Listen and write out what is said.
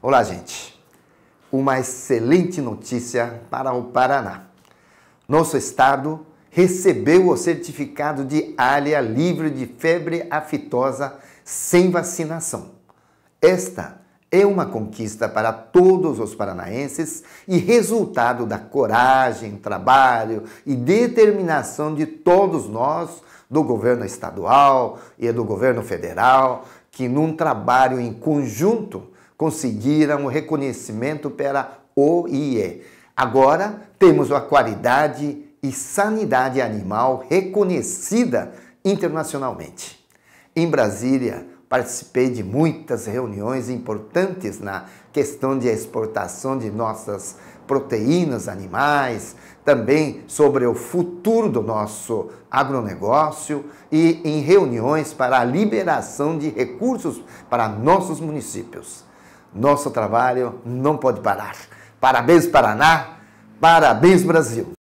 Olá, gente. Uma excelente notícia para o Paraná. Nosso estado recebeu o certificado de área livre de febre aftosa sem vacinação. Esta é uma conquista para todos os paranaenses e resultado da coragem, trabalho e determinação de todos nós, do governo estadual e do governo federal, que num trabalho em conjunto conseguiram o reconhecimento pela OIE. Agora temos a qualidade e sanidade animal reconhecida internacionalmente. Em Brasília, participei de muitas reuniões importantes na questão de exportação de nossas proteínas animais, também sobre o futuro do nosso agronegócio e em reuniões para a liberação de recursos para nossos municípios. Nosso trabalho não pode parar. Parabéns, Paraná! Parabéns, Brasil!